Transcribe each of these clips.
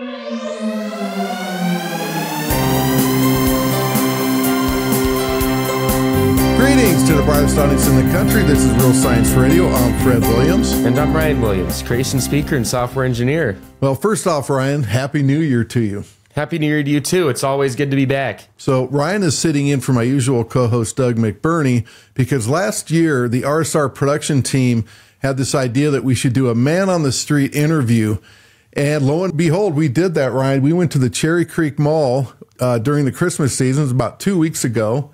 Greetings to the brightest audience in the country. This is Real Science Radio. I'm Fred Williams. And I'm Ryan Williams, creation speaker and software engineer. Well, first off, Ryan, Happy New Year to you. Happy New Year to you too. It's always good to be back. So, Ryan is sitting in for my usual co host, Doug McBurney, because last year the RSR production team had this idea that we should do a man on the street interview. And lo and behold, we did that, Ryan. We went to the Cherry Creek Mall uh, during the Christmas season, it was about two weeks ago.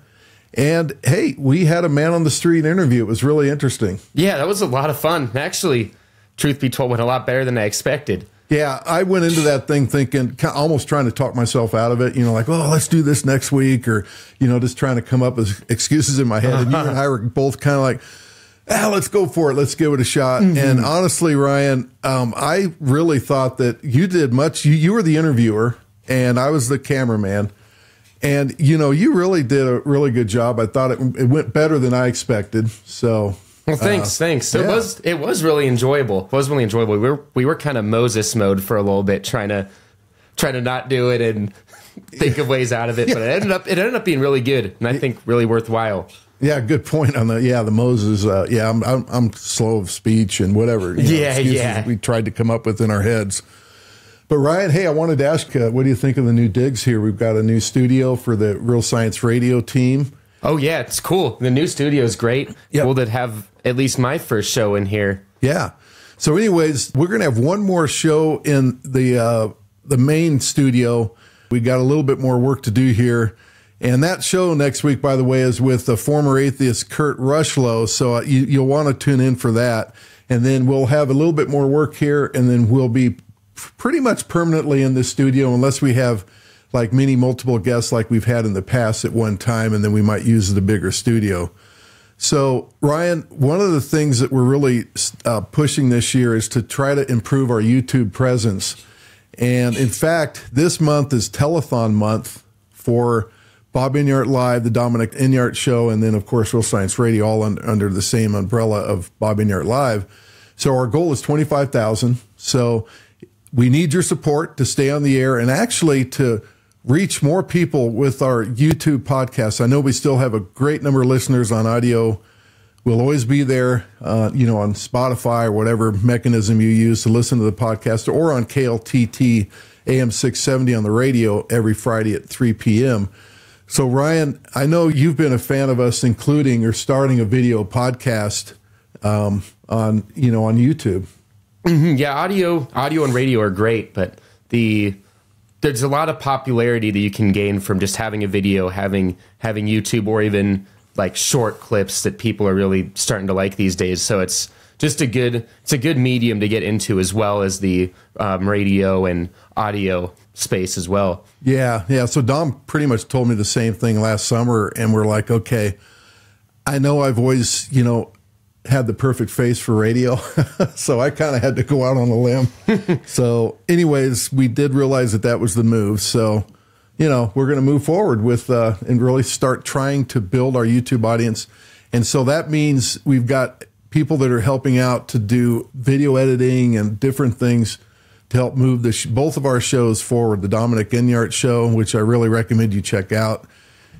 And hey, we had a man on the street interview. It was really interesting. Yeah, that was a lot of fun. Actually, truth be told, went a lot better than I expected. Yeah, I went into that thing thinking, almost trying to talk myself out of it. You know, like, oh, let's do this next week, or you know, just trying to come up with excuses in my head. And you and I were both kind of like, ah, let's go for it. Let's give it a shot. Mm-hmm. And honestly, Ryan, um, I really thought that you did much. You, you were the interviewer, and I was the cameraman. And you know, you really did a really good job. I thought it, it went better than I expected. So well, thanks, uh, thanks. It was it was really enjoyable. It was really enjoyable. We were we were kind of Moses mode for a little bit, trying to trying to not do it and think of ways out of it. But it ended up it ended up being really good, and I think really worthwhile. Yeah, good point on the yeah the Moses. Uh, yeah, I'm, I'm, I'm slow of speech and whatever. You know, yeah, yeah. We tried to come up with in our heads. But Ryan, hey, I wanted to ask, uh, what do you think of the new digs here? We've got a new studio for the Real Science Radio team. Oh yeah, it's cool. The new studio is great. Yep. Cool to have at least my first show in here. Yeah. So, anyways, we're going to have one more show in the uh, the main studio. We got a little bit more work to do here. And that show next week, by the way, is with the former atheist Kurt Rushlow. So uh, you, you'll want to tune in for that. And then we'll have a little bit more work here, and then we'll be pretty much permanently in the studio unless we have like many multiple guests like we've had in the past at one time, and then we might use the bigger studio. So, Ryan, one of the things that we're really uh, pushing this year is to try to improve our YouTube presence. And in fact, this month is telethon month for Bob Enyart Live, the Dominic Enyart Show, and then, of course, Real Science Radio, all un- under the same umbrella of Bob Enyart Live. So, our goal is 25,000. So, we need your support to stay on the air and actually to reach more people with our YouTube podcast. I know we still have a great number of listeners on audio. We'll always be there, uh, you know, on Spotify or whatever mechanism you use to listen to the podcast or on KLTT AM 670 on the radio every Friday at 3 p.m. So, Ryan, I know you've been a fan of us, including or starting a video podcast um, on, you know, on YouTube. Mm-hmm. Yeah, audio, audio, and radio are great, but the there's a lot of popularity that you can gain from just having a video, having having YouTube, or even like short clips that people are really starting to like these days. So it's just a good it's a good medium to get into as well as the um, radio and audio space as well. Yeah, yeah. So Dom pretty much told me the same thing last summer, and we're like, okay, I know I've always you know had the perfect face for radio. so I kind of had to go out on a limb. so, anyways, we did realize that that was the move. So, you know, we're going to move forward with uh, and really start trying to build our YouTube audience. And so that means we've got people that are helping out to do video editing and different things to help move the sh- both of our shows forward. The Dominic Enyart show, which I really recommend you check out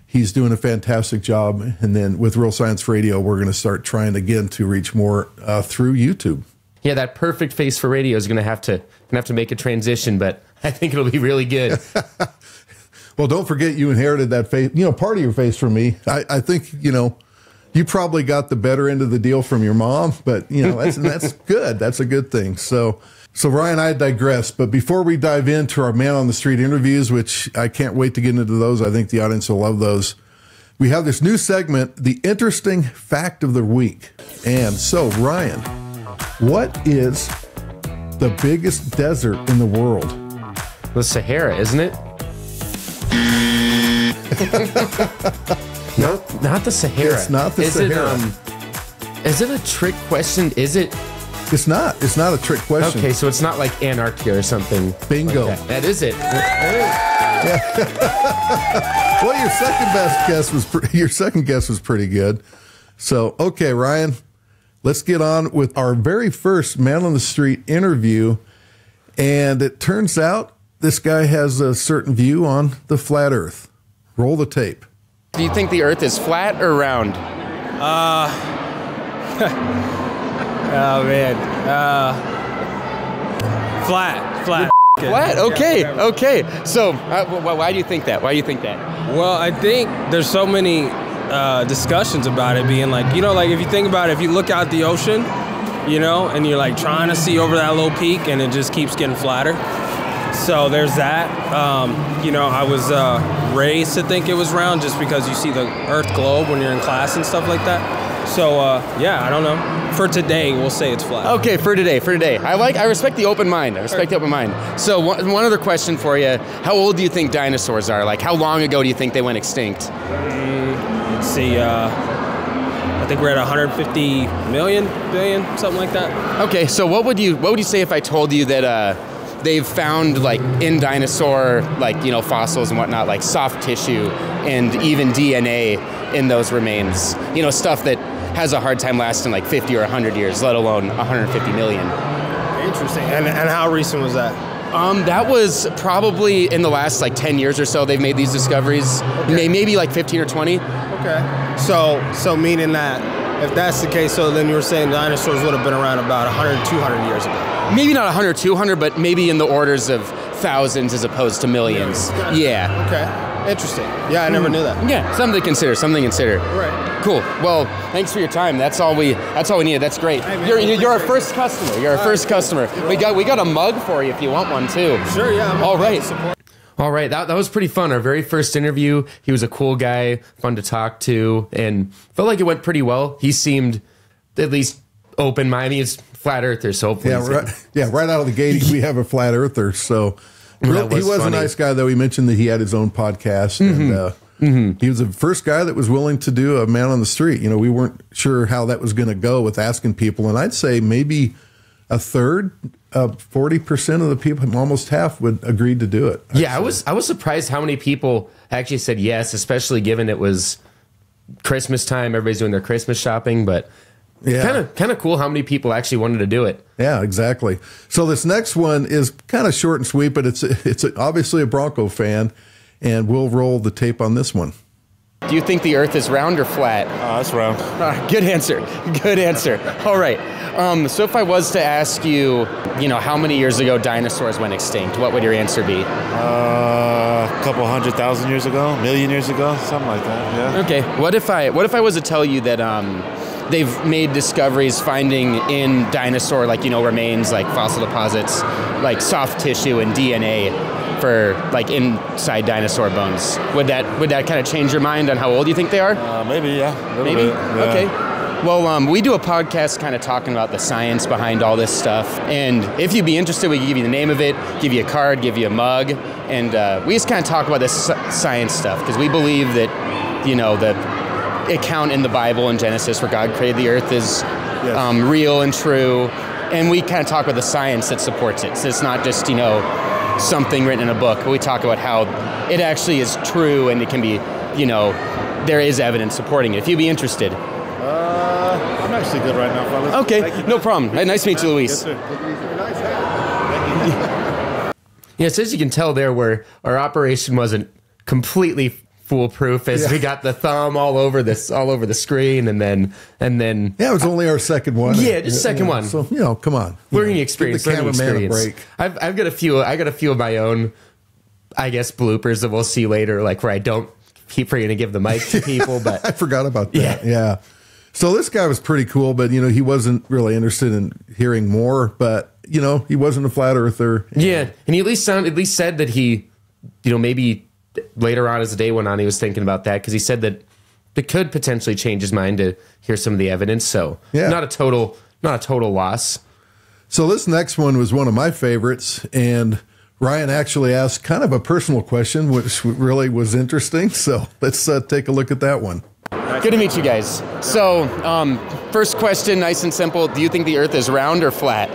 he's doing a fantastic job. And then with Real Science Radio, we're going to start trying again to reach more uh, through YouTube. Yeah, that perfect face for radio is going to have to going to have to make a transition, but I think it'll be really good. well, don't forget you inherited that face, you know, part of your face from me. I, I think you know. You probably got the better end of the deal from your mom, but you know that's that's good. That's a good thing. So, so, Ryan, I digress. But before we dive into our man on the street interviews, which I can't wait to get into those, I think the audience will love those. We have this new segment, the interesting fact of the week. And so, Ryan, what is the biggest desert in the world? The Sahara, isn't it? no, not the Sahara. It's not the is Sahara. It, um, is it a trick question? Is it it's not. It's not a trick question. Okay, so it's not like Antarctica or something. Bingo. Like that. that is it. well, your second best guess was pre- your second guess was pretty good. So, okay, Ryan, let's get on with our very first man on the street interview. And it turns out this guy has a certain view on the flat Earth. Roll the tape. Do you think the Earth is flat or round? Oh man. Uh, flat, flat. Flat. Okay. Okay. So, uh, wh- wh- why do you think that? Why do you think that? Well, I think there's so many uh, discussions about it being like, you know, like if you think about it, if you look out the ocean, you know, and you're like trying to see over that little peak and it just keeps getting flatter. So there's that. Um, you know, I was uh, raised to think it was round just because you see the Earth globe when you're in class and stuff like that. So uh, yeah, I don't know. For today, we'll say it's flat. Okay, for today, for today. I like, I respect the open mind. I respect the open mind. So, one, one other question for you: How old do you think dinosaurs are? Like, how long ago do you think they went extinct? Let's see. Uh, I think we're at 150 million, billion, something like that. Okay, so what would you what would you say if I told you that uh, they've found like in dinosaur like you know fossils and whatnot like soft tissue and even DNA in those remains? You know stuff that has a hard time lasting like 50 or 100 years, let alone 150 million. Interesting. And, and how recent was that? Um, that was probably in the last like 10 years or so. They've made these discoveries, May, maybe like 15 or 20. Okay. So, so meaning that if that's the case, so then you were saying dinosaurs would have been around about 100, 200 years ago. Maybe not 100, 200, but maybe in the orders of thousands as opposed to millions. Gotcha. Yeah. Okay. Interesting. Yeah, I never knew that. Yeah, something to consider. Something to consider. Right. Cool. Well, thanks for your time. That's all we. That's all we needed. That's great. Hey, man, you're, you're, you're our first customer. You're our first customer. We got we got a mug for you if you want one too. Sure. Yeah. I'm All glad to right. support- All right, that, that was pretty fun. Our very first interview. He was a cool guy, fun to talk to, and felt like it went pretty well. He seemed at least open minded. He's flat earther, so hopefully. Yeah, right, yeah, right out of the gate, we have a flat earther. So That real- he was was funny. a nice guy, though. He mentioned that he had his own podcast, and uh, Mm-hmm. he was the first guy that was willing to do a man on the street. You know, we weren't sure how that was going to go with asking people, and I'd say maybe a third, uh, forty percent of the people, almost half, would agree to do it. Yeah, I was I was surprised how many people actually said yes, especially given it was Christmas time. Everybody's doing their Christmas shopping, but Yeah. kind of kind of cool how many people actually wanted to do it. Yeah, exactly. So this next one is kind of short and sweet, but it's it's obviously a Bronco fan, and we'll roll the tape on this one. Do you think the Earth is round or flat? Oh, that's round. Ah, good answer. Good answer. All right. Um, so if I was to ask you, you know, how many years ago dinosaurs went extinct, what would your answer be? Uh, a couple hundred thousand years ago, million years ago, something like that. Yeah. Okay. What if I what if I was to tell you that um, they've made discoveries finding in dinosaur like you know remains like fossil deposits like soft tissue and DNA for like inside dinosaur bones. Would that would that kind of change your mind on how old you think they are? Uh, maybe, yeah. Maybe. bit, yeah. Okay. Well, um, we do a podcast kind of talking about the science behind all this stuff. And if you'd be interested, we can give you the name of it, give you a card, give you a mug. And uh, we just kind of talk about this science stuff because we believe that, you know, the account in the Bible in Genesis where God created the earth is um, real and true. And we kind of talk about the science that supports it. So it's not just, you know, something written in a book, but we talk about how it actually is true and it can be, you know, there is evidence supporting it. If you'd be interested. Uh, I'm actually good right now, fellas. Okay, Thank you. no problem. Hey, Nice to meet you, Luis. Yes, sir. Nice. Yeah, so as you can tell there, where our operation wasn't completely foolproof, as we got the thumb all over this, all over the screen, and then and then Yeah, it was only our second one. Yeah, just second one. So you know, come on, learning know, experience. Give the learning experience. break. I've I've got a few. I got a few of my own, I guess, bloopers that we'll see later, like where I don't keep forgetting to give the mic to people, but I forgot about that. Yeah. Yeah. So this guy was pretty cool, but you know he wasn't really interested in hearing more. But you know he wasn't a flat earther. Yeah, and he at least sound at least said that he, you know, maybe later on as the day went on, he was thinking about that because he said that it could potentially change his mind to hear some of the evidence. So Yeah. not a total, not a total loss. So this next one was one of my favorites, and Ryan actually asked kind of a personal question, which really was interesting. So let's uh, take a look at that one. Good to meet you guys. So, um, first question, nice and simple: Do you think the Earth is round or flat?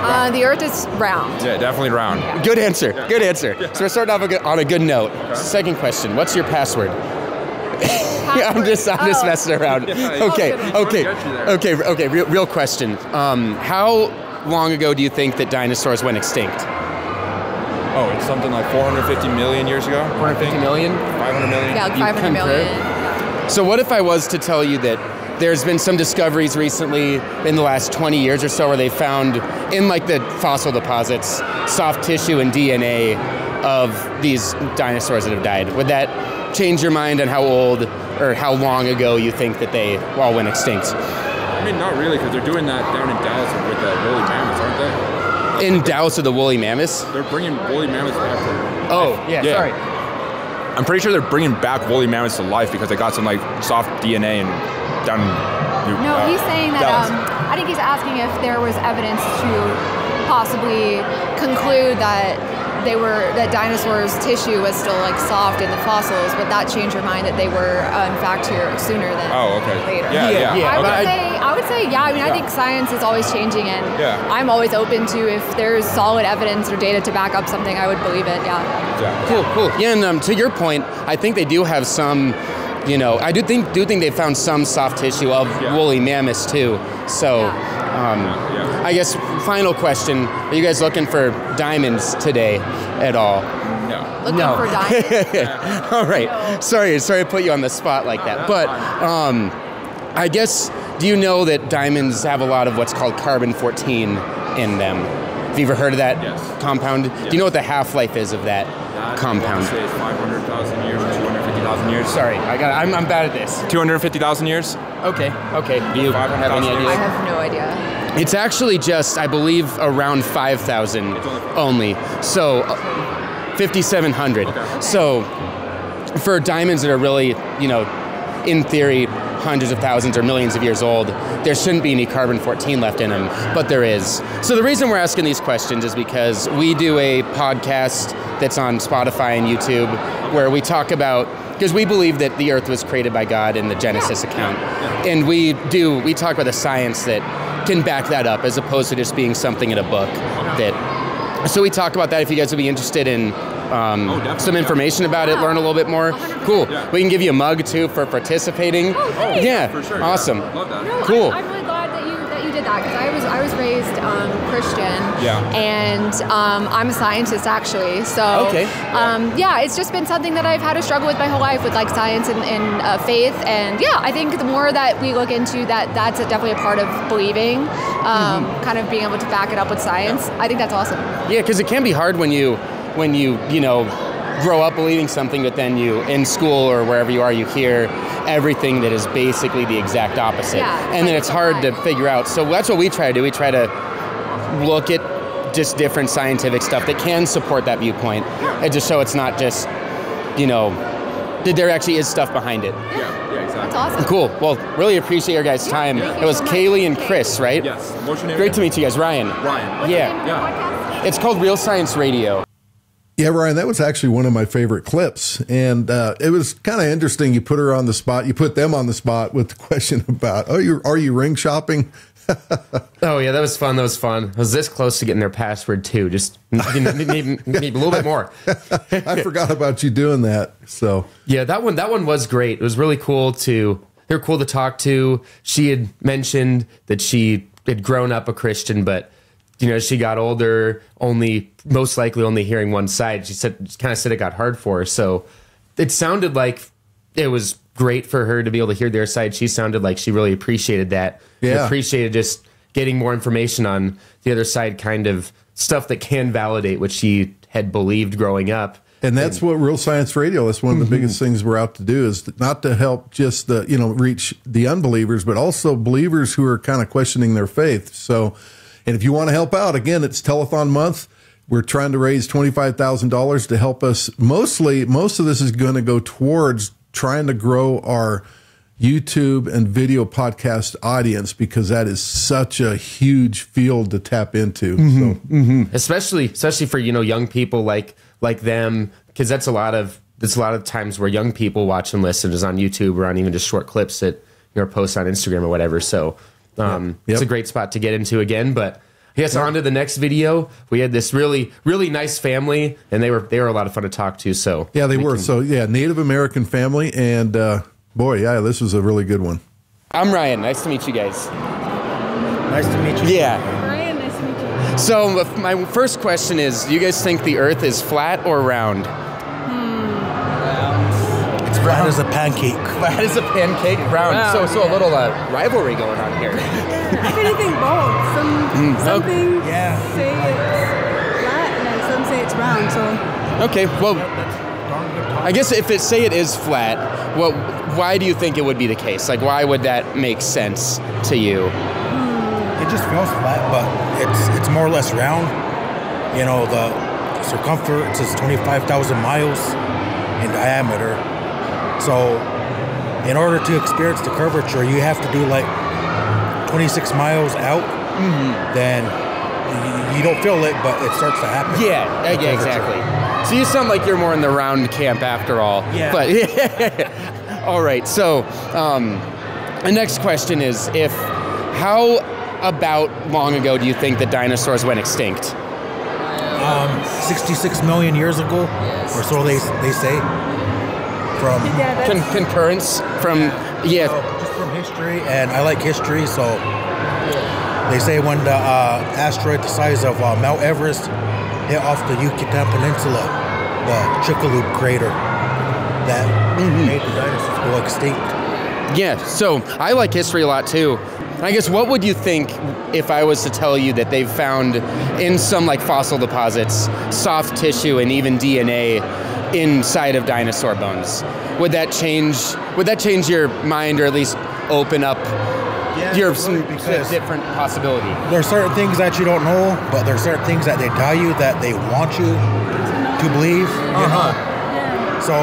Uh, the Earth is round. Yeah, definitely round. Good answer. Good answer. So we're starting off a good- on a good note. Second question: What's your password? Yeah, I'm just I'm just Oh. messing around. Okay, good. okay, Got okay, okay. Real, real question. Um, how long ago do you think that dinosaurs went extinct? Oh, it's something like 450 million years ago. I 450 think. million? 500 million. Yeah, like You 500 concur? million. So what if I was to tell you that there's been some discoveries recently in the last 20 years or so where they found in like the fossil deposits soft tissue and DNA of these dinosaurs that have died. Would that change your mind on how old or how long ago you think that they all went extinct? I mean, not really, because they're doing that down in Dallas with the woolly mammoths, aren't they? In Dallas with the woolly mammoths? they? They're bringing woolly mammoths back to. Oh, yeah, Yeah. sorry. I'm pretty sure they're bringing back woolly mammoths to life because they got some like soft DNA and down. in, No, uh, he's saying that. Um, I think he's asking if there was evidence to possibly conclude that they were that dinosaurs' tissue was still like soft in the fossils, but that changed your mind that they were uh, in fact here sooner than Oh, okay. later. Yeah, yeah. Yeah, I but would say, I would say, yeah. I mean, I think science is always changing, and Yeah. I'm always open to if there's solid evidence or data to back up something, I would believe it. Yeah. Yeah. Cool, cool. Yeah, and um, to your point, I think they do have some. You know, I do think do think they found some soft tissue of Yeah. woolly mammoths too. So, um, Yeah. I guess final question: Are you guys looking for diamonds today at all? No. Looking No. for diamonds. all right. Sorry, sorry to put you on the spot like that. But um, I guess do you know that diamonds have a lot of what's called carbon 14 in them? Have you ever heard of that Yes. compound? Do you know what the half life is of that compound? Say it's 500,000 years 250,000 years. Sorry, I got. I'm, I'm bad at this. 250,000 years. Okay. Okay. Do you have any 500,000 I have no idea. It's actually just, I believe, around 5,000 only. So, uh, 5,700. So, for diamonds that are really, you know, in theory, hundreds of thousands or millions of years old, there shouldn't be any carbon 14 left in them, but there is. So, the reason we're asking these questions is because we do a podcast that's on Spotify and YouTube where we talk about because we believe that the earth was created by God in the Genesis account. And we do, we talk about the science that can back that up as opposed to just being something in a book that. So we talk about that if you guys would be interested in um, Oh, definitely, some yeah. information about it, learn a little bit more. Cool. Yeah. We can give you a mug too for participating. great. yeah, For sure. yeah. awesome. Love that. No, Cool. I'm, I'm really glad that you that you did that because I was I was raised um, Christian. Yeah. And um, I'm a scientist actually. So. Okay. Um, yeah, it's just been something that I've had to struggle with my whole life with like science and, and uh, faith. And yeah, I think the more that we look into that, that's definitely a part of believing, um, Mm-hmm. kind of being able to back it up with science. I think that's awesome. Yeah, because it can be hard when you when you you know grow up believing something, but then you in school or wherever you are, you hear everything that is basically the exact opposite, Yeah, and then it's hard to figure out. So that's what we try to do. We try to look at just different scientific stuff that can support that viewpoint, and just so it's not just you know that there actually is stuff behind it. Yeah, yeah, exactly. That's awesome. Cool. Well, really appreciate your guys' time. thank It was so. Kaylee and Chris, right? Yes. What's your name? Great to meet you guys, Ryan. Ryan. What's Yeah. the name Yeah. It's called Real Science Radio. Yeah, Ryan, that was actually one of my favorite clips. And uh, it was kind of interesting. You put her on the spot. You put them on the spot with the question about, oh, you are you ring shopping? Oh yeah, that was fun. That was fun. I was this close to getting their password too. Just need, need, need, need a little bit more. I forgot about you doing that. So Yeah, that one. That one was great. It was really cool to. They were cool to talk to. She had mentioned that she had grown up a Christian, but you know, she got older, only most likely only hearing one side. She said, kind of said it got hard for her. So it sounded like it was great for her to be able to hear their side. She sounded like she really appreciated that. and Yeah. appreciated just getting more information on the other side, kind of stuff that can validate what she had believed growing up. And that's what Real Science Radio. That's one of the mm-hmm. biggest things we're out to do is not to help just the you know reach the unbelievers, but also believers who are kind of questioning their faith. So, and if you want to help out, again, it's Telethon month. We're trying to raise twenty five thousand dollars to help us. Mostly, most of this is going to go towards trying to grow our YouTube and video podcast audience because that is such a huge field to tap into. So. Mm-hmm, mm-hmm. especially especially for you know young people like like them because that's a lot of that's a lot of times where young people watch and listen is on YouTube or on even just short clips that you know post on Instagram or whatever. So um, Yep. it's a great spot to get into again. But yes, on to the next video. We had this really really nice family, and they were they were a lot of fun to talk to. So Yeah, they we were. can- So yeah, Native American family, and uh, boy, yeah, this was a really good one. I'm Ryan. Nice to meet you guys. Nice to meet you. Yeah. Ryan, nice to meet you. So my first question is: Do you guys think the Earth is flat or round? It's flat as a pancake. Brown as a pancake, round. so so a little uh, rivalry going on here. I kind of think both. Some some things Yeah. say it's flat, and then some say it's round. So Okay, well, I guess if it say it is flat, well, why do you think it would be the case? Like, why would that make sense to you? It just feels flat, but it's it's more or less round. You know, the circumference is 25,000 miles in diameter. So, in order to experience the curvature, you have to do like 26 miles out. Then you, you don't feel it, but it starts to happen. Yeah, yeah, exactly. So you sound like you're more in the round camp after all. Yeah. But all right. So um, the next question is: If how about long ago do you think the dinosaurs went extinct? Um, 66 million years ago, or so they they say. From yeah, Con- concurrence from yeah. So, just from history, and I like history, so they say when the uh, asteroid the size of uh, Mount Everest hit off the Yucatan Peninsula, the Chicxulub crater, that made the dinosaurs go extinct. Yeah, so I like history a lot too. I guess what would you think if I was to tell you that they've found in some like fossil deposits soft tissue and even DNA inside of dinosaur bones? Would that change would that change your mind or at least open up your it some because- different possibility? There are certain things that you don't know, but there are certain things that they tell you that they want you to believe. You uh-huh. know? So,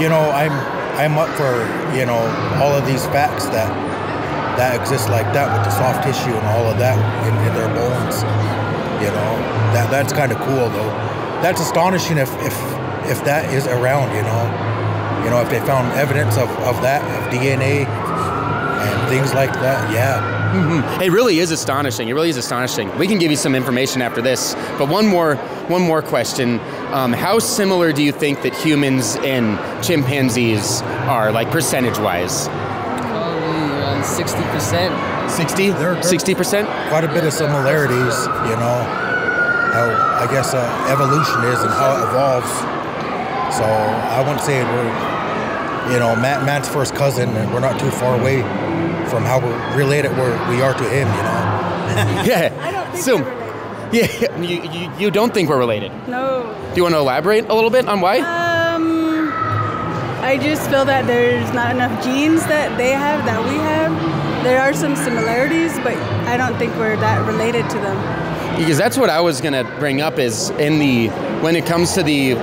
you know, I'm I'm up for you know all of these facts that that exist like that with the soft tissue and all of that in, in their bones. You know, that that's kind of cool though. That's astonishing if if if that is around. You know, you know if they found evidence of of that of DNA and things like that. Yeah. It really is astonishing. It really is astonishing. We can give you some information after this, but one more one more question. Um, how similar do you think that humans and chimpanzees are, like percentage wise? Probably around 60%. 60? They're- they're- 60%? quite a bit of similarities, you know, how I guess uh, evolution is and how it evolves. So I wouldn't say we're, you know, Matt, Matt's first cousin, and we're not too far away from how we're related we're, we are to him, you know. Yeah. I don't think so, they're related. yeah, you, you, you don't think we're related. No. Do you want to elaborate a little bit on why? Um, I just feel that there's not enough genes that they have that we have. There are some similarities, but I don't think we're that related to them. because that's what I was gonna bring up is in the when it comes to the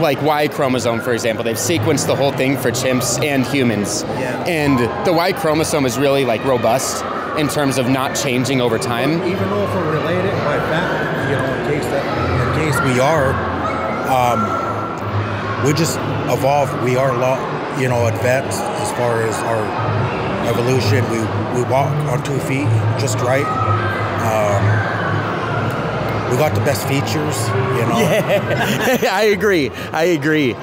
like Y chromosome, for example, they've sequenced the whole thing for chimps and humans, Yeah. and the Y chromosome is really like robust in terms of not changing over time. Even though if we're related by fact, you know, in case that, in case we are, um, we just evolved. We are a lot, you know, advanced as far as our evolution. We we walk on two feet just right. Um, we got the best features, you know. I agree. I agree.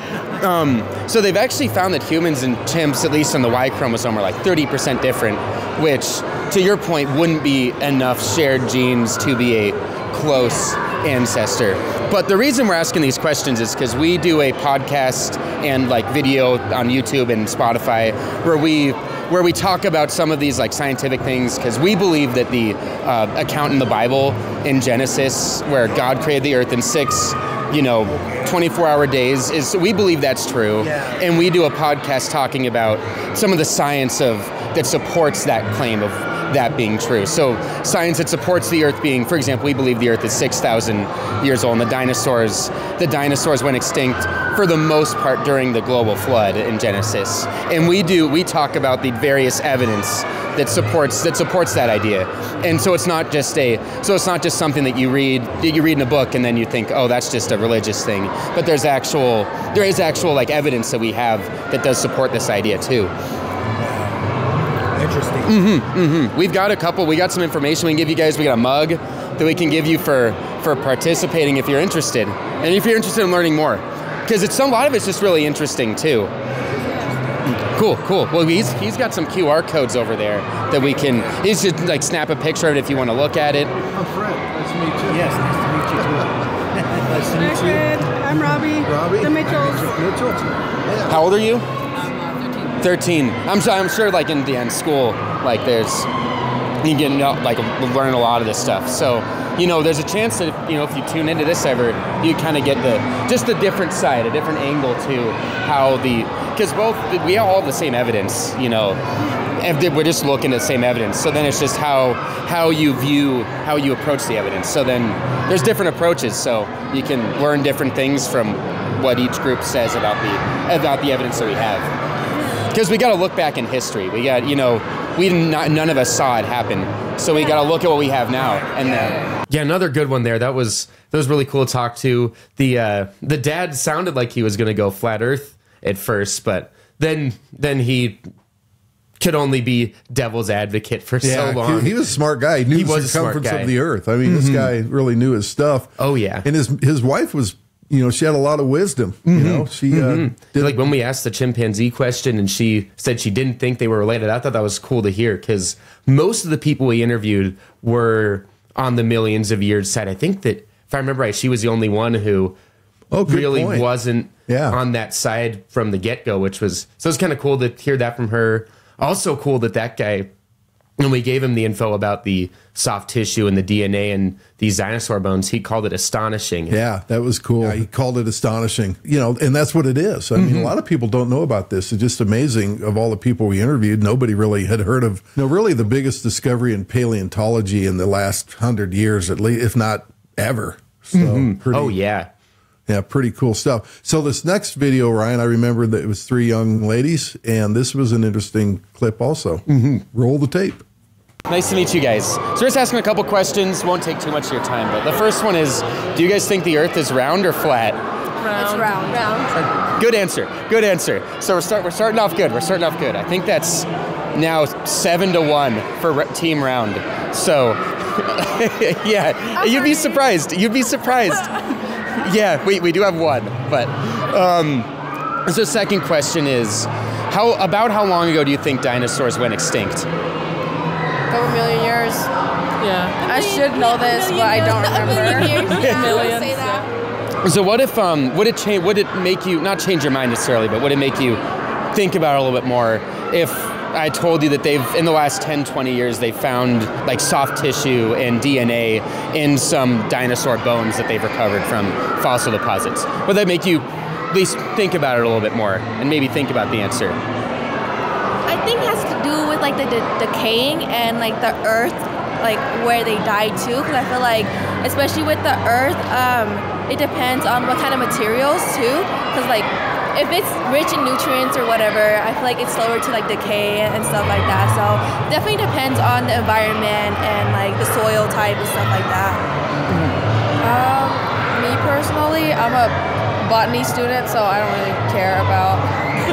Um, so they've actually found that humans and chimps, at least on the Y chromosome, are like 30% different, which, to your point, wouldn't be enough shared genes to be a close ancestor. But the reason we're asking these questions is because we do a podcast and like video on YouTube and Spotify where we where we talk about some of these like scientific things because we believe that the uh, account in the Bible in Genesis where God created the earth in six you know 24 hour days is we believe that's true. And we do a podcast talking about some of the science of that supports that claim of that being true. So science that supports the earth being for example we believe the earth is 6000 years old and the dinosaurs the dinosaurs went extinct for the most part during the global flood in genesis. And we do we talk about the various evidence that supports that supports that idea. And so it's not just a so it's not just something that you read that you read in a book and then you think oh that's just a religious thing. But there's actual there is actual like evidence that we have that does support this idea too Interesting. we've got a couple we got some information we can give you guys we got a mug that we can give you for for participating if you're interested and if you're interested in learning more because it's a lot of it's just really interesting too Cool, cool. Well, he's he's got some QR codes over there that we can. He's just like snap a picture of it if you want to look at it. I'm Fred. Nice to meet you. Yes, nice to meet you too. Nice to meet you. Fred. I'm Robbie. Robbie. The Mitchells. Mitchell. Yeah. How old are you? I'm uh, 13. 13. I'm I'm sure like in the end school, like there's you can like learn a lot of this stuff. So you know, there's a chance that if, you know if you tune into this ever, you kind of get the just the different side, a different angle to how the because both we all have the same evidence. You know, if we're just looking at the same evidence. So then it's just how how you view how you approach the evidence. So then there's different approaches. So you can learn different things from what each group says about the about the evidence that we have because we got to look back in history. We got, you know, we not, none of us saw it happen, so we got to look at what we have now. And then, yeah, another good one there. That was that was really cool to talk to. The uh, the dad sounded like he was going to go flat Earth at first, but then then he could only be devil's advocate for Yeah, so long. He, he was a smart guy. He knew He the was a smart circumference guy. of the earth. I mean, this guy really knew his stuff. Oh, yeah. and his his wife was, you know, she had a lot of wisdom. You know, she uh, did like when we asked the chimpanzee question and she said she didn't think they were related i thought that was cool to hear because most of the people we interviewed were on the millions of years side i think that if i remember right she was the only one who Oh, really point. wasn't Yeah. on that side from the get-go which was so it's kind of cool to hear that from her also cool that that guy when we gave him the info about the soft tissue and the dna and these dinosaur bones he called it astonishing Yeah, that was cool. he called it astonishing. You know, and that's what it is. I mean, a mm-hmm. lot of people don't know about this. It's just amazing. Of all the people we interviewed, nobody really had heard of. No, really, the biggest discovery in paleontology in the last hundred years, at least, if not ever. So, mm-hmm. pretty, oh yeah yeah, pretty cool stuff. So this next video, Ryan, I remember that it was three young ladies, and this was an interesting clip. Also, mm-hmm. roll the tape. Nice to meet you guys. So we're just asking a couple questions. Won't take too much of your time, but the first one is: Do you guys think the Earth is round or flat? It's round. Round. Good answer. Good answer. So we're start we're starting off good. We're starting off good. I think that's now seven to one for re- team round. So yeah, you'd be surprised. You'd be surprised. Yeah, we, we do have one, but um, so second question is how about how long ago do you think dinosaurs went extinct? Over a million years. Yeah. I should know this, but I don't remember. Millions. Say that. So what if um would it change would it make you not change your mind necessarily, but would it make you think about it a little bit more if I told you that they've in the last 10 20 years they found like soft tissue and DNA in some dinosaur bones that they've recovered from fossil deposits. Would that make you at least think about it a little bit more and maybe think about the answer? I think it has to do with like the de- decaying and like the earth, like where they died too. Because I feel like, especially with the earth, um, it depends on what kind of materials too. Because like, if it's rich in nutrients or whatever, I feel like it's slower to like decay and stuff like that. So definitely depends on the environment and like the soil type and stuff like that. Um, me personally, I'm a botany student, so I don't really care about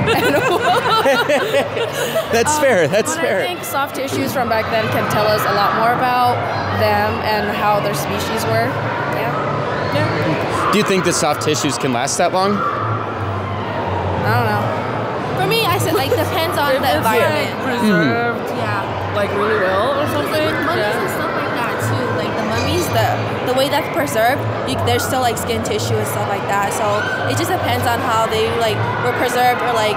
That's fair. That's fair. I think soft tissues from back then can tell us a lot more about them and how their species were. Yeah. Do you think the soft tissues can last that long? I don't know. For me, I said like depends on the environment. preserved Yeah. like really well or something. Like mummies Yeah. and stuff like that too. Like the mummies, the the way that's preserved, you, there's still like skin tissue and stuff like that. So it just depends on how they like were preserved or like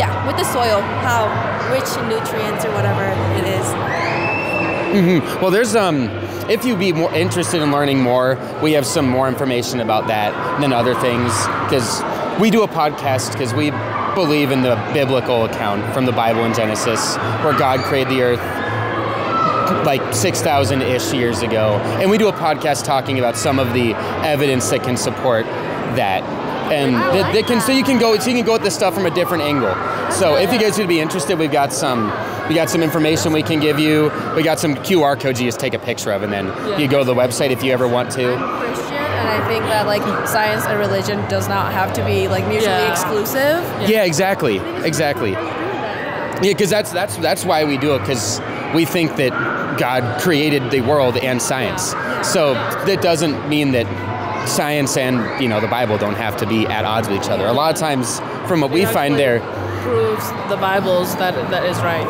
yeah, with the soil, how rich in nutrients or whatever it is. Mhm. Well, there's um, if you'd be more interested in learning more, we have some more information about that than other things because we do a podcast because we believe in the biblical account from the Bible in Genesis where God created the earth like 6,000 ish years ago. And we do a podcast talking about some of the evidence that can support that. And that, that can, so you can go, so you can go at this stuff from a different angle. So if you guys would be interested, we've got some, we got some information we can give you. We got some QR codes you just take a picture of, and then you go to the website if you ever want to. Christian, and I think that like science and religion does not have to be like mutually Yeah. exclusive. Yeah, exactly, exactly. Yeah, because that's that's that's why we do it because we think that God created the world and science. So that doesn't mean that science and you know the Bible don't have to be at odds with each other. A lot of times, from what we find there, proves the Bibles that that is right.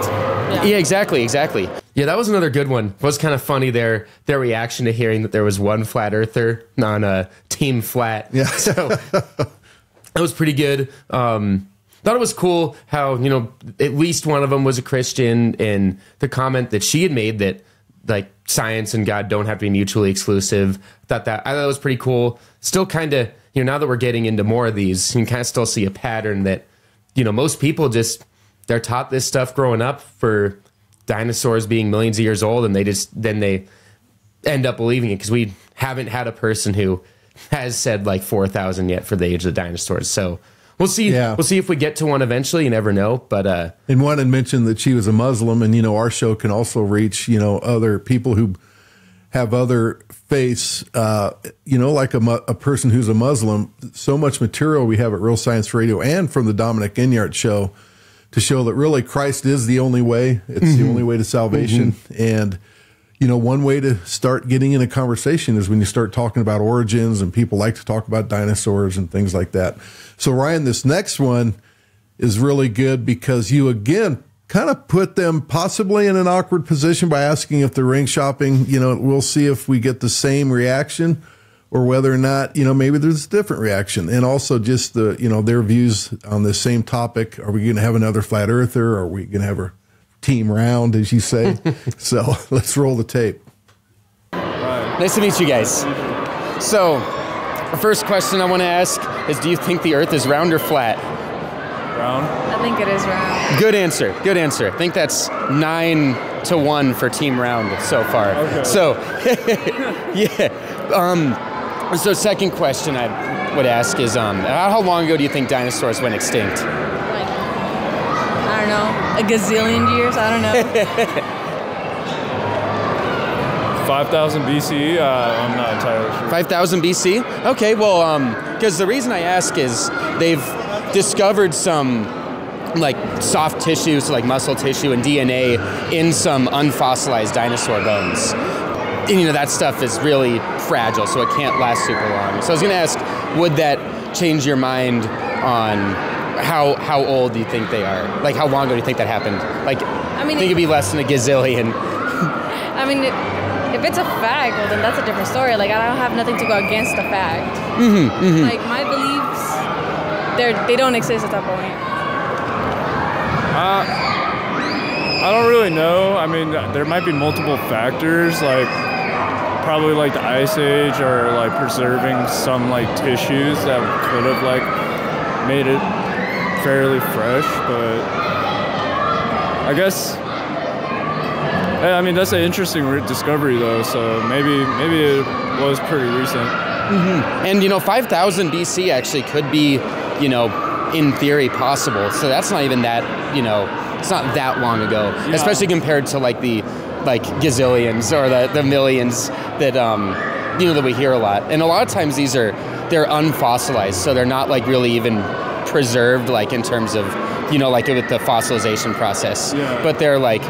Yeah. Yeah, exactly, exactly. Yeah, that was another good one. It was kind of funny their their reaction to hearing that there was one flat earther on a team flat. Yeah. So that was pretty good. Um, thought it was cool how you know at least one of them was a Christian, and the comment that she had made that like science and God don't have to be mutually exclusive. Thought that I thought that was pretty cool. Still, kind of you know now that we're getting into more of these, you can kind of still see a pattern that you know most people just they're taught this stuff growing up for dinosaurs being millions of years old, and they just then they end up believing it because we haven't had a person who has said like 4,000 yet for the age of the dinosaurs. So we'll see. Yeah. We'll see if we get to one eventually. You never know. But uh, And one had mentioned that she was a Muslim, and you know our show can also reach you know other people who have other faiths. Uh, you know, like a, a person who's a Muslim. So much material we have at Real Science Radio and from the Dominic Enyart show to show that really Christ is the only way. It's the Mhm. only way to salvation, and you know, one way to start getting in a conversation is when you start talking about origins, and people like to talk about dinosaurs and things like that. So, Ryan, this next one is really good because you again kind of put them possibly in an awkward position by asking if they're ring shopping. You know, we'll see if we get the same reaction or whether or not, you know, maybe there's a different reaction. And also just the, you know, their views on the same topic. Are we going to have another flat earther? Are we going to have a team round, as you say? so let's roll the tape. nice to meet you guys. So, the first question I want to ask is: Do you think the Earth is round or flat? Round. I think it is round. Good answer. Good answer. I think that's nine to one for Team Round so far. Okay. So, yeah. Um, so, second question I would ask is: um, How long ago do you think dinosaurs went extinct? Like, I don't know, a gazillion years. I don't know. 5,000 BCE? Uh, I'm not entirely sure. 5000 BC? Okay, well, because the reason I ask is they've discovered some like soft tissue, so like muscle tissue and DNA in some unfossilized dinosaur bones. And you know, that stuff is really fragile, so it can't last super long. So I was gonna ask, would that change your mind on how how old do you think they are? Like how long ago do you think that happened? Like I mean, think it'd be less than a gazillion. I mean, if it's a fact, well, then that's a different story. Like, I don't have nothing to go against the fact. Mm-hmm, mm-hmm. Like, my beliefs, they're, they don't exist at that point. Uh, I don't really know. I mean, there might be multiple factors, like probably like the ice age or like preserving some like tissues that could have like made it fairly fresh. But I guess, yeah, I mean, that's an interesting re- discovery though. So maybe maybe it was pretty recent. hmm And you know, 5000 BC actually could be, you know, in theory possible. So that's not even that, you know, it's not that long ago, Yeah. especially compared to like the like gazillions or the, the millions that um you know that we hear a lot. And a lot of times these are they're unfossilized, so they're not like really even preserved like in terms of you know like with the fossilization process. Yeah. But they're like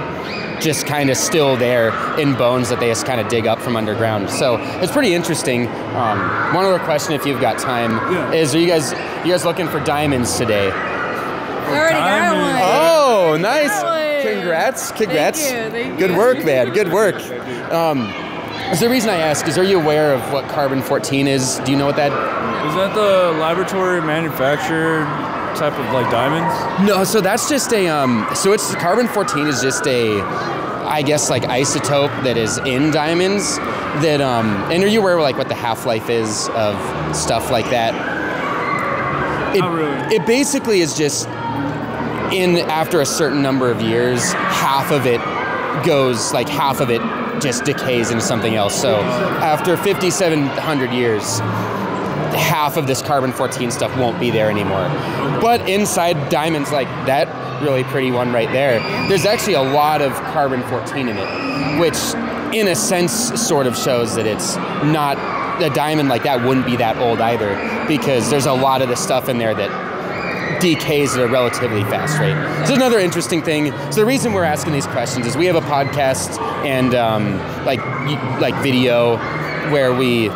just kind of still there in bones that they just kind of dig up from underground. So it's pretty interesting. Um, one other question, if you've got time, Yeah. is: Are you guys you guys looking for diamonds today? I already got one. Oh, nice! one. Congrats, congrats! you, thank Good you. work, man. Good work. Um, so the reason I ask is: Are you aware of what carbon fourteen is? Do you know what that? Is that the laboratory manufactured type of like diamonds? No, so that's just a um so it's carbon 14 is just a I guess like isotope that is in diamonds that um and are you aware of like what the half-life is of stuff like that? It, Not really. it basically is just in after a certain number of years, half of it goes like half of it just decays into something else. So after 5700 years, half of this carbon 14 stuff won't be there anymore. But inside diamonds like that really pretty one right there, there's actually a lot of carbon 14 in it, which in a sense sort of shows that it's not a diamond like that wouldn't be that old either because there's a lot of the stuff in there that decays at a relatively fast rate. So another interesting thing. So the reason we're asking these questions is we have a podcast and um, like like video where we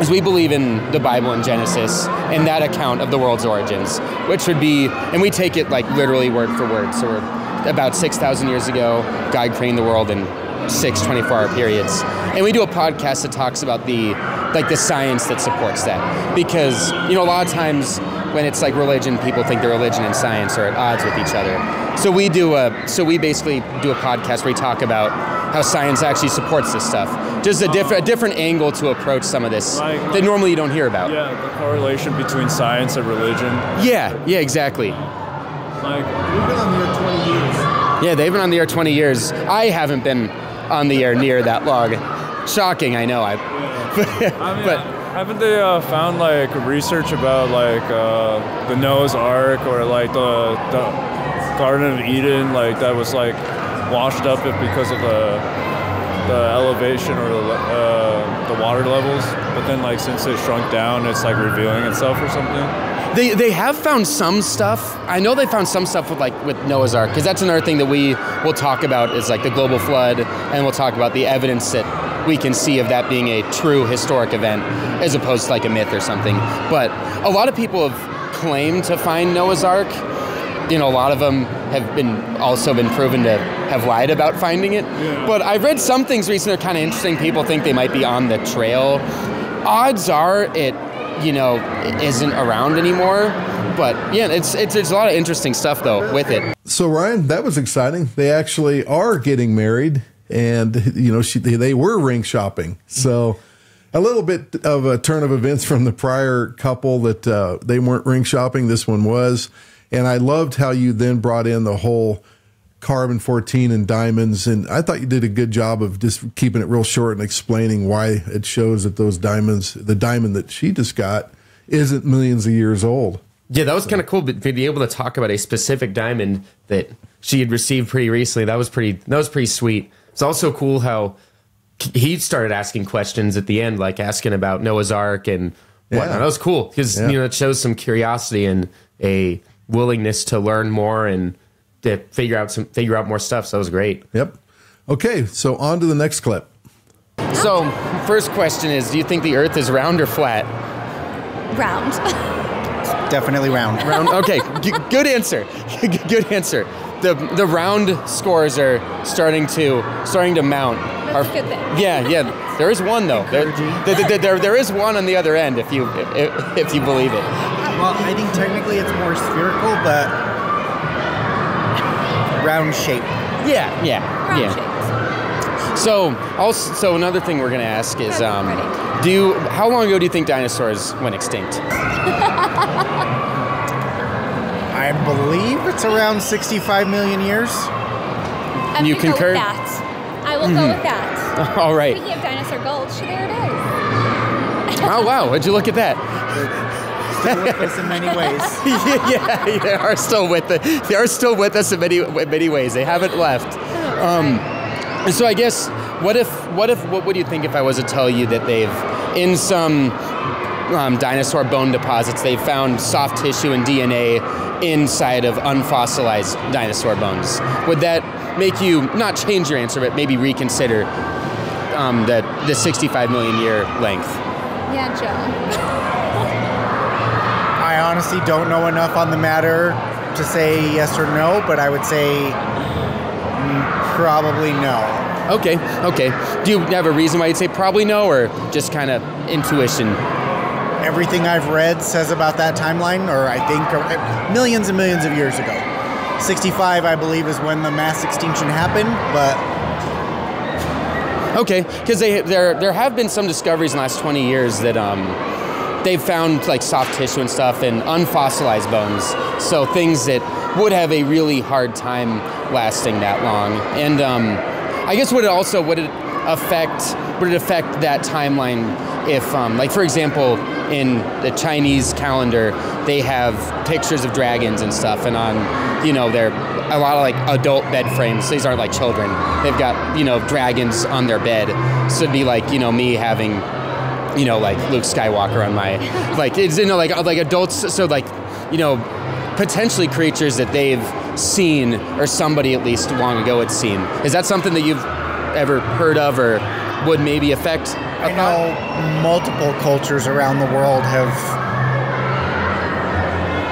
is we believe in the Bible and Genesis and that account of the world's origins, which would be, and we take it like literally word for word. So we're about 6,000 years ago, God creating the world in six 24 hour periods. And we do a podcast that talks about the, like the science that supports that. Because, you know, a lot of times when it's like religion, people think the religion and science are at odds with each other. So we do a, so we basically do a podcast where we talk about how science actually supports this stuff. Just a different, a different angle to approach some of this Like- that normally you don't hear about. Yeah, the correlation between science and religion. Yeah, yeah, exactly. Like We've been on the air 20 years. Yeah, they've been on the air 20 years. I haven't been on the air near that long. Shocking, I know. I, I mean, but haven't they uh, found like research about like uh, the Noah's Ark or like the the Garden of Eden, like that was like washed up because of the the elevation or the uh, the water levels, but then like since it shrunk down, it's like revealing itself or something. They they have found some stuff. I know they found some stuff with like with Noah's Ark because that's another thing that we will talk about is like the global flood, and we'll talk about the evidence that we can see of that being a true historic event as opposed to like a myth or something. But a lot of people have claimed to find Noah's Ark. You know, a lot of them have been also been proven to have lied about finding it. But I've read some things recently that are kind of interesting. People think they might be on the trail. Odds are it you know, isn't around anymore. But yeah, it's it's there's a lot of interesting stuff though with it. So Ryan, that was exciting. They actually are getting married, and you know, she, they, were ring shopping. So a little bit of a turn of events from the prior couple that uh, they weren't ring shopping. This one was, and I loved how you then brought in the whole carbon 14 and diamonds and i thought you did a good job of just keeping it real short and explaining why it shows that those diamonds the diamond that she just got isn't millions of years old Yeah, that was kind of cool. But to be able to talk about a specific diamond that she had received pretty recently, that was pretty. That was pretty sweet. It's also cool how he started asking questions at the end, like asking about Noah's Ark and whatnot. Yeah. That was cool because Yeah. you know it shows some curiosity and a willingness to learn more and to figure out some figure out more stuff. So that was great. yep okay so on to the next clip So first question is, do you think the Earth is round or flat? Round. Definitely round. Round. Okay, g- good answer. good answer. The the round scores are starting to starting to mount. That's Are- a good thing. Yeah, yeah. There is one though. There, there, there, there- there is one on the other end if you if, if you believe it. Well, I think technically it's more spherical, but round shape. Yeah, yeah, Round yeah. So also, so another thing we're gonna ask is, um, do you, how long ago do you think dinosaurs went extinct? I believe it's around 65 million years. I'm You gonna go concur? with that. I will go Mhm. with that. All right. Speaking of Dinosaur Gulch, there it is. Oh wow, would you look at that? Still with us in many ways. yeah, yeah, they are still with it. They are still with us in many in many ways. They haven't left. Um, and so I guess what if what if what would you think if I was to tell you that they've in some um, dinosaur bone deposits they've found soft tissue and DNA inside of unfossilized dinosaur bones? Would that make you not change your answer, but maybe reconsider um, the the 65 million year length? Yeah, Joe. I honestly don't know enough on the matter to say yes or no, but I would say mm, probably no. Okay, okay. Do you have a reason why you'd say probably no, or just kind of intuition? Everything I've read says about that timeline, or I think uh, millions and millions of years ago. 65, I believe, is when the mass extinction happened, but Okay, because there there have been some discoveries in the last 20 years that um they've found like soft tissue and stuff and unfossilized bones, so things that would have a really hard time lasting that long. And um, I guess would it also would it affect would it affect that timeline if um, like for example in the Chinese calendar they have pictures of dragons and stuff and on you know they're a lot of like adult bed frames. These aren't like children. They've got you know dragons on their bed. So it'd be like you know me having you know like Luke Skywalker on my like it's you know like like adults so like you know potentially creatures that they've seen or somebody at least long ago had seen. Is that something that you've ever heard of or would maybe affect I know multiple cultures around the world have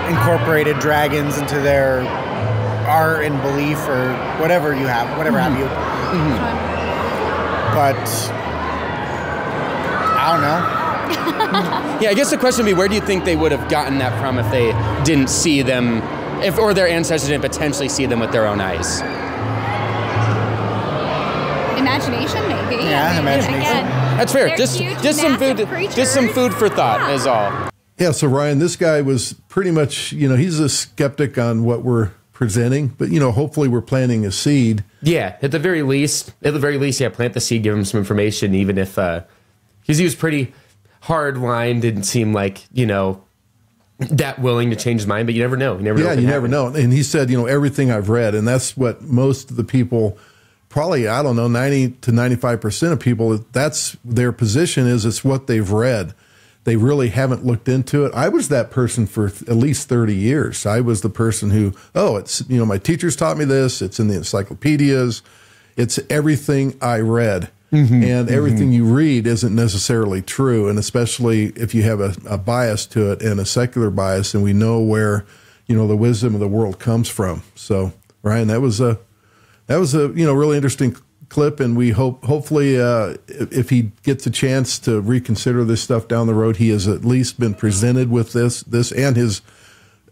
incorporated dragons into their art and belief or whatever you have, whatever have mm-hmm. you. Mm-hmm. But I don't know. yeah, I guess the question would be where do you think they would have gotten that from if they didn't see them, if or their ancestors didn't potentially see them with their own eyes? Imagination, maybe. Yeah, I mean, imagination. Again, That's fair. they're Just huge, just some food massive just some food for thought is all. Yeah, so Ryan, this guy was pretty much, you know, he's a skeptic on what we're presenting, but you know, hopefully we're planting a seed. Yeah, at the very least, at the very least, yeah, plant the seed, give him some information, even if uh, because he was pretty hard line, didn't seem like you know that willing to change his mind, but you never know. You never know. yeah, what can you never know. And he said, you know, everything I've read, and that's what most of the people, probably I don't know, ninety to ninety-five percent of people, that's their position is it's what they've read. They really haven't looked into it. I was that person for at least thirty years. I was the person who, oh, it's you know, my teachers taught me this. It's in the encyclopedias. It's everything I read. Mm-hmm. and mm-hmm. everything you read isn't necessarily true. And especially if you have a, a bias to it and a secular bias, and we know where, you know, the wisdom of the world comes from. So, Ryan, that was a that was a you know really interesting clip, and we hope hopefully uh, if he gets a chance to reconsider this stuff down the road, he has at least been presented with this this and his.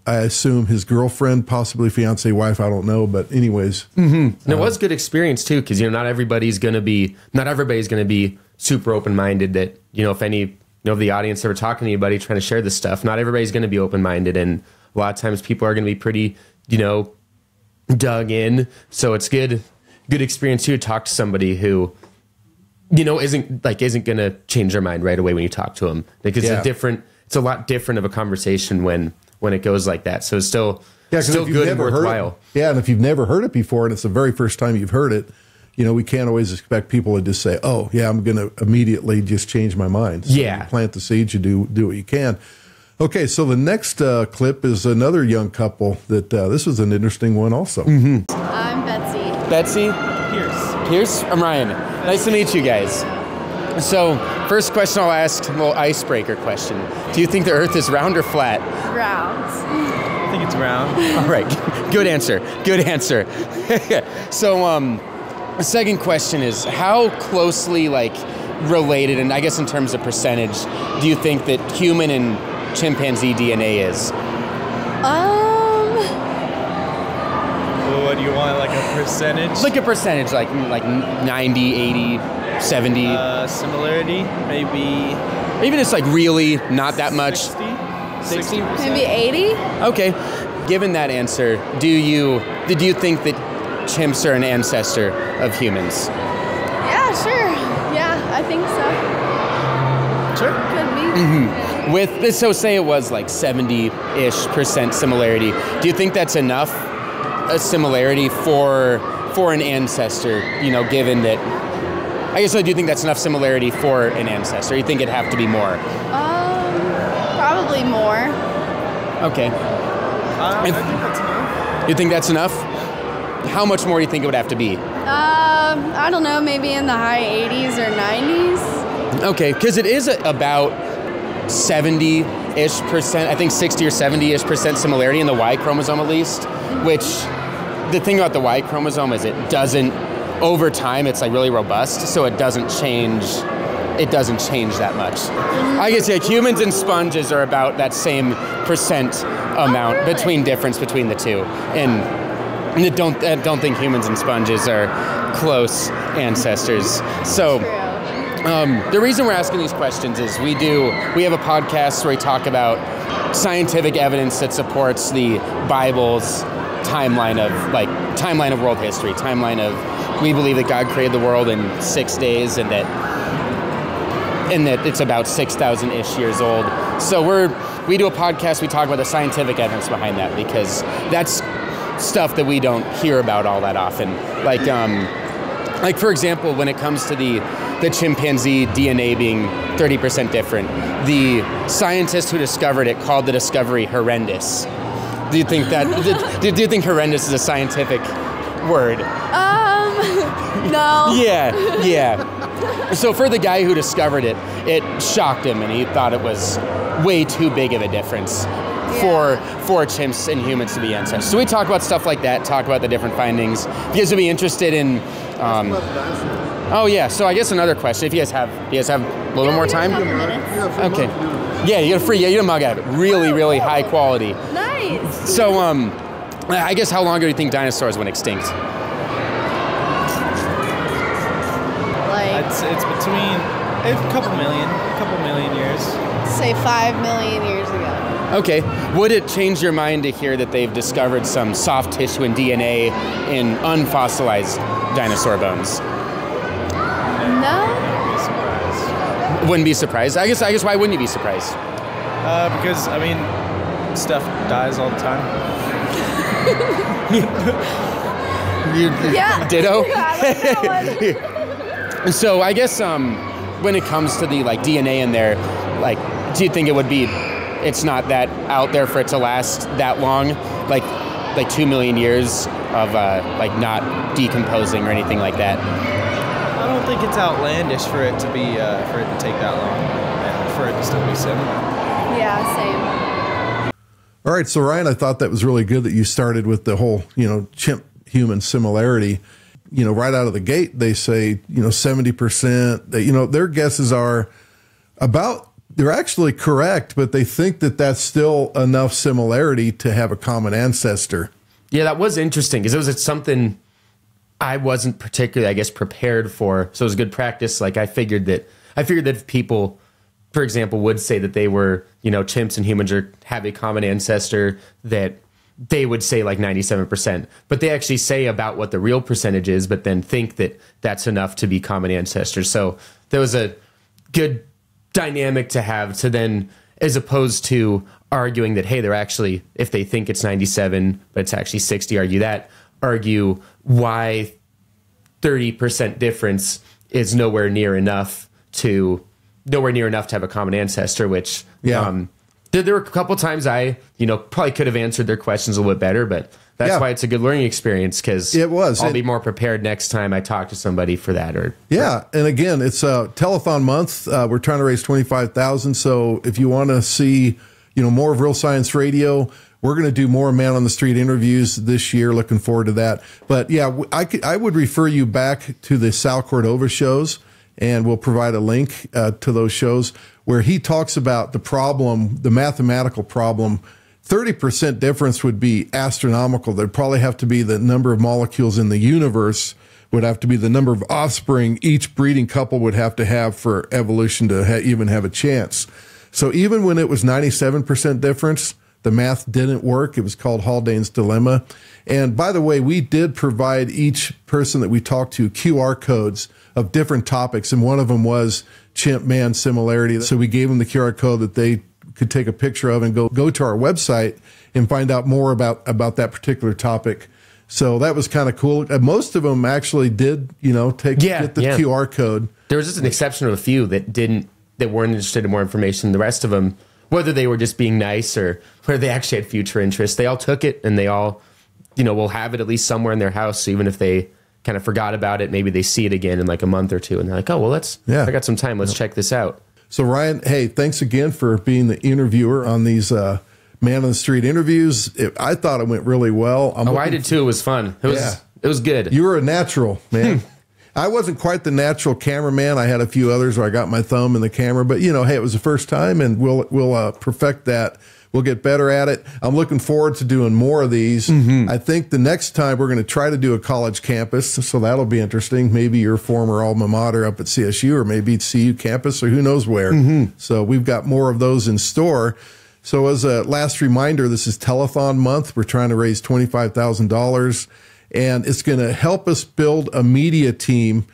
I assume his girlfriend, possibly fiance, wife. I don't know, but anyways, And it was a good experience too, because you know not everybody's going to be not everybody's going to be super open minded. That you know if any you know if the audience ever talking to anybody trying to share this stuff, not everybody's going to be open minded, and a lot of times people are going to be pretty you know dug in. So it's good good experience too to talk to somebody who you know isn't like isn't going to change their mind right away when you talk to them because Yeah. it's a different it's a lot different of a conversation when when it goes like that. So it's still Yeah, still good and heard it- worthwhile. yeah, and if you've never heard it before, and it's the very first time you've heard it, you know, we can't always expect people to just say, "Oh, yeah, I'm going to immediately just change my mind." So Yeah. you plant the seeds. You do do what you can. Okay, so the next uh, clip is another young couple that uh, this was an interesting one also. Mm-hmm. I'm Betsy. Betsy? Pierce. Pierce? I'm Ryan. Nice to meet you guys. So, first question I'll ask, a little icebreaker question. Do you think the earth is round or flat? Round. I think it's round. All right. Good answer. Good answer. so, um, the second question is how closely, like, related, and I guess in terms of percentage, do you think that human and chimpanzee DNA is? Um, Well, what do you want, like a percentage? Like a percentage, like like 90, 80, 70. Uh, similarity, maybe. Even it's like really not that much. 60? maybe 80? Okay. Given that answer, do you do you think that chimps are an ancestor of humans? Yeah, sure. Yeah, I think so. Sure. Could be. Mm-hmm. With this, so say it was like seventy-ish percent similarity. Do you think that's enough a similarity for for an ancestor? You know, given that. I guess so. Do you think that's enough similarity for an ancestor? You think it'd have to be more? Um, probably more. Okay. Uh, I think that's enough. You think that's enough? How much more do you think it would have to be? Um, I don't know, maybe in the high 80s or 90s. Okay, because it is about 70 ish percent, I think 60 or 70 ish percent similarity in the Y chromosome at least, which the thing about the Y chromosome is it doesn't, over time, it's like really robust, so it doesn't change. It doesn't change that much. I guess yeah, humans and sponges are about that same percent oh, amount between difference between the two, and I don't I don't think humans and sponges are close ancestors. So. Um, the reason we're asking these questions is we do we have a podcast where we talk about scientific evidence that supports the Bible's timeline of like timeline of world history, timeline of we believe that God created the world in six days and that and that it's about six thousand ish years old. So we're we do a podcast. We talk about the scientific evidence behind that because that's stuff that we don't hear about all that often. Like um, like for example, when it comes to the the chimpanzee DNA being 30% different, the scientist who discovered it called the discovery horrendous. Do you think that? do, do you think horrendous is a scientific word? Um, no. Yeah, yeah. So for the guy who discovered it, it shocked him, and he thought it was way too big of a difference for for chimps and humans to be ancestors. So we talk about stuff like that, talk about the different findings. If you guys would be interested in. Um, oh yeah. So I guess another question. If you guys have, you guys have a little more time. Okay. Yeah, you get a free. Yeah, you get a mug out of it. Really, really high quality. Nice. So um, I guess how long ago do you think dinosaurs went extinct? Like, It's, it's between a couple million, a couple million years. say five million years ago. Okay. Would it change your mind to hear that they've discovered some soft tissue and DNA in unfossilized dinosaur bones? No. Wouldn't be surprised. I guess. I guess. Why wouldn't you be surprised? Uh, because I mean, stuff dies all the time. Yeah. Ditto. Yeah, I like that one. So I guess um, when it comes to the like DNA in there, like, do you think it would be? It's not that out there for it to last that long, like like two million years of uh, like not decomposing or anything like that. I don't think it's outlandish for it to be uh, for it to take that long, and for it to still be similar. Yeah, same. All right, so Ryan, I thought that was really good that you started with the whole, you know, chimp human similarity. You know, right out of the gate, they say, you know, 70%, that, you know, their guesses are about, they're actually correct, but they think that that's still enough similarity to have a common ancestor. Yeah, that was interesting because it was something I wasn't particularly, I guess, prepared for. So it was good practice. Like I figured that I figured that if people, for example, would say that they were, you know, chimps and humans are have a common ancestor, that they would say like 97%. But they actually say about what the real percentage is, but then think that that's enough to be common ancestors. So there was a good dynamic to have to then as opposed to arguing that hey they're actually if they think it's 97 but it's actually 60 argue that argue why 30% difference is nowhere near enough to nowhere near enough to have a common ancestor which Yeah. um there, there were a couple times i you know probably could have answered their questions a little bit better but that's Yeah. why it's a good learning experience because It was. i'll It- be more prepared next time i talk to somebody for that or Yeah, and again, it's a telethon month. Uh, we're trying to raise twenty five thousand. So if you want to see, you know, more of Real Science Radio, we're going to do more man on the street interviews this year. Looking forward to that. But yeah, I could, I would refer you back to the Sal Cordova shows, and we'll provide a link uh, to those shows where he talks about the problem, the mathematical problem. 30% difference would be astronomical. There'd probably have to be the number of molecules in the universe would have to be the number of offspring each breeding couple would have to have for evolution to ha- even have a chance. So even when it was 97% difference, the math didn't work. It was called Haldane's dilemma. And by the way, we did provide each person that we talked to QR codes of different topics. And one of them was chimp man similarity. So we gave them the QR code that they could take a picture of and go, go to our website and find out more about, about that particular topic. So that was kind of cool. Uh, Most of them actually did, you know, take Yeah, get the yeah. QR code. There was just an exception of a few that didn't that weren't interested in more information. The rest of them, whether they were just being nice or whether they actually had future interests, they all took it and they all, you know, will have it at least somewhere in their house. So even if they kind of forgot about it, maybe they see it again in like a month or two and they're like, oh well, let's Yeah. I got some time. Let's check this out. So Ryan, hey, thanks again for being the interviewer on these uh, man on the street interviews. It, I thought it went really well. I'm oh, I did too. It was fun. It was Yeah. it was good. You were a natural, man. I wasn't quite the natural cameraman. I had a few others where I got my thumb in the camera, but you know, hey, it was the first time, and we'll we'll uh, perfect that. We'll get better at it. I'm looking forward to doing more of these. Mm-hmm. I think the next time we're going to try to do a college campus, so that'll be interesting. Maybe your former alma mater up at CSU, or maybe CU campus, or who knows where. Mm-hmm. So we've got more of those in store. So as a last reminder, this is telethon month. We're trying to raise $25,000 and it's going to help us build a media team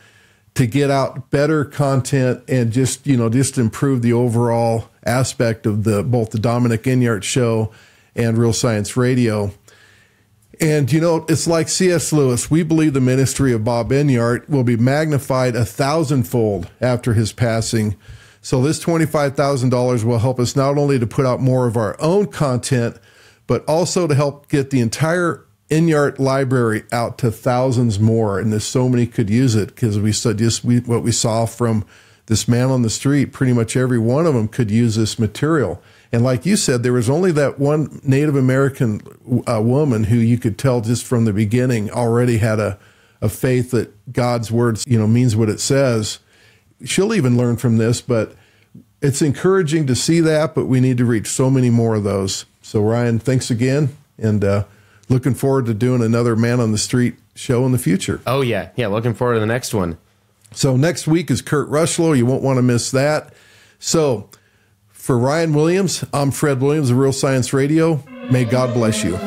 to get out better content and just, you know, just improve the overall aspect of the, both the Dominic Enyart show and Real Science Radio. And you know, it's like C.S. Lewis. We believe the ministry of Bob Enyart will be magnified a thousandfold after his passing. So this twenty-five thousand dollars will help us not only to put out more of our own content, but also to help get the entire Enyart library out to thousands more, and there's so many could use it because we saw just we, what we saw from this man on the street. Pretty much every one of them could use this material. And like you said, there was only that one Native American uh, woman who you could tell just from the beginning already had a, a faith that God's words, you know, means what it says. She'll even learn from this, but it's encouraging to see that, but we need to reach so many more of those. So, Ryan, thanks again. And uh, looking forward to doing another Man on the Street show in the future. Oh, yeah. Yeah. Looking forward to the next one. So, next week is Kurt Rushlow. You won't want to miss that. So, for Ryan Williams, I'm Fred Williams of Real Science Radio. May God bless you.